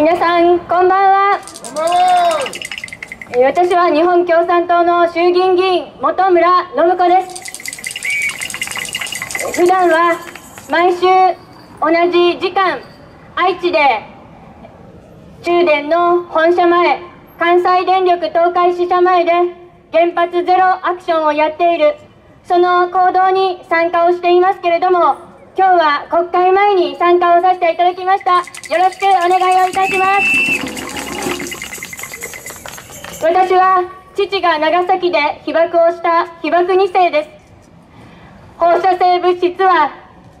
皆さんこんばんは。えー私は日本共産党の衆議院議員本村信子です。普段は毎週同じ時間愛知で中電の本社前関西電力東海支社前で原発ゼロアクションをやっている。その行動に参加をしていますけれども今日は国会前に参加をさせていただきました。よろしくお願いをいたします。私は父が長崎で被爆をした被爆2世です。放射性物質は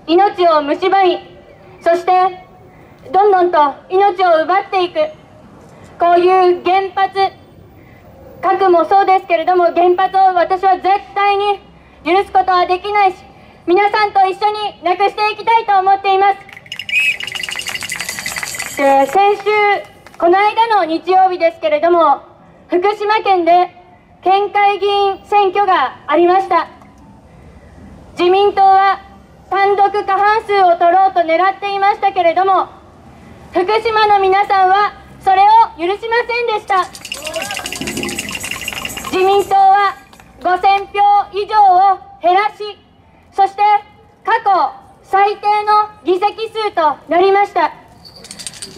命を蝕みそしてどんどんと命を奪っていく。こういう原発核もそうですけれども原発を私は絶対に許すことはできないし皆さんと一緒になくしていきたいと思っています。で先週この間の日曜日ですけれども福島県で県会議員選挙がありました。自民党は単独過半数を取ろうと狙っていましたけれども福島の皆さんはそれを許しませんでした。自民党は5000票以上を減らしそして過去最低の議席数となりました。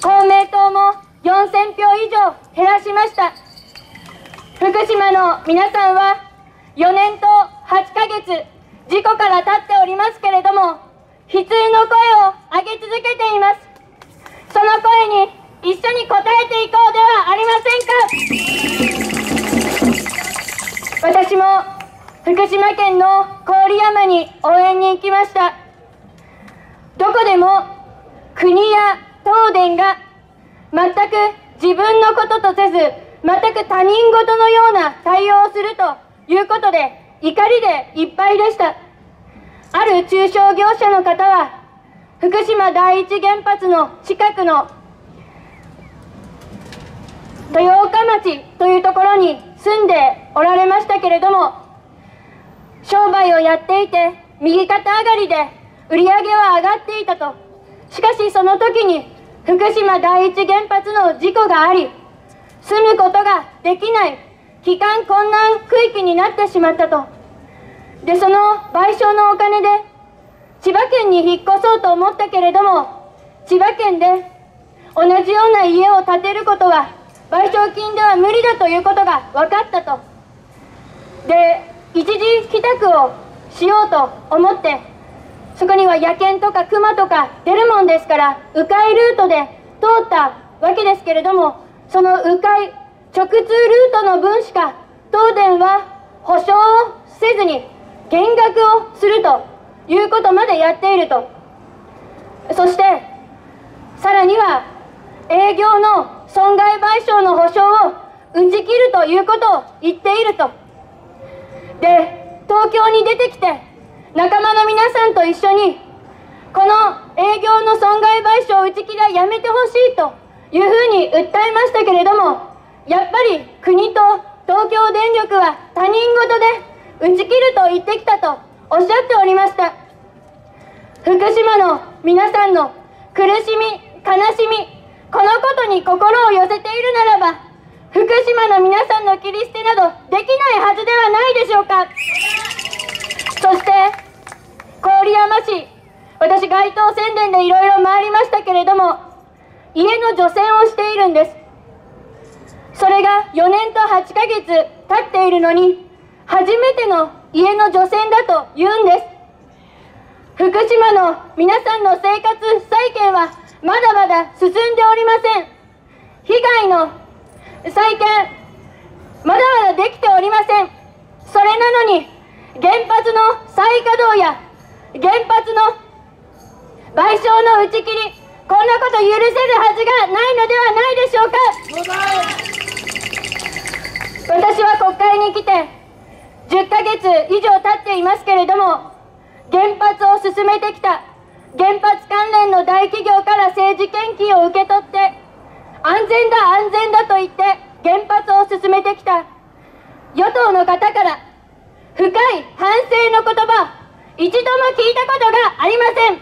公明党も4000票以上減らしました。福島の皆さんは4年と8ヶ月事故から経っておりますけれども悲痛の声を上げ続けています。その声に一緒に応えていこうではありませんか。私も福島県の郡山に応援に行きました。どこでも国や東電が全く自分のこととせず全く他人事のような対応をするということで怒りでいっぱいでした。ある中小業者の方は福島第一原発の近くの豊岡町というところに住んでおられましたけれども商売をやっていて右肩上がりで売り上げは上がっていたと。しかしその時に福島第一原発の事故があり住むことができない帰還困難区域になってしまったと。でその賠償のお金で千葉県に引っ越そうと思ったけれども千葉県で同じような家を建てることは賠償金では無理だということが分かったと。で一時帰宅をしようと思ってそこには野犬とか熊とか出るもんですから迂回ルートで通ったわけですけれどもその迂回直通ルートの分しか東電は保証をせずに減額をするということまでやっていると。そしてさらには営業の損害賠償の保証を打ち切るということを言っていると。で東京に出てきて仲間の皆さんと一緒にこの営業の損害賠償打ち切りはやめてほしいというふうに訴えましたけれどもやっぱり国と東京電力は他人事で打ち切ると言ってきたとおっしゃっておりました。福島の皆さんの苦しみ悲しみこのことに心を寄せているならば福島の皆さんの切り捨てなどできないはずではないでしょうか。そして郡山市私街頭宣伝でいろいろ回りましたけれども家の除染をしているんです。それが4年と8ヶ月経っているのに初めての家の除染だと言うんです。福島の皆さんの生活再建はまだまだ進んでおりません。被害の再建。まだまだできておりません。それなのに原発の再稼働や原発の賠償の打ち切りこんなこと許せるはずがないのではないでしょうか。私は国会に来て10ヶ月以上経っていますけれども原発を進めてきた原発関連の大企業から政治献金を受け取って安全だ安全だと言って原発を進めてきた。与党の方から深い反省の言葉一度も聞いたことがありません。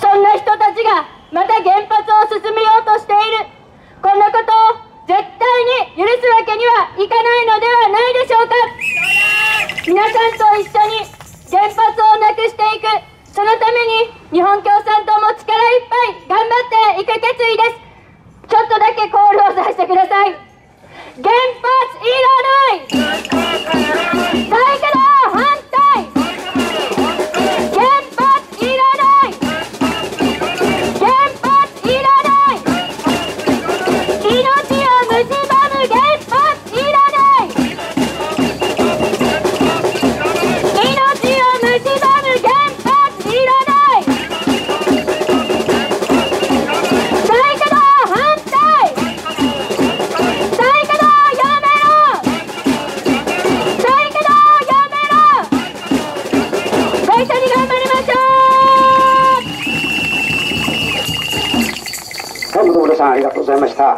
そんな人たちがまた原発を進めようとしている。こんなことを絶対に許すわけにはいかないのではないでしょうか。皆さんと一緒に原発をなくしていく。そのために日本共産党も力いっぱい頑張っていく決意です。だけコールをさせてください。原発いらない。ありがとうございました。